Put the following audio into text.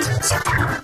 podcast.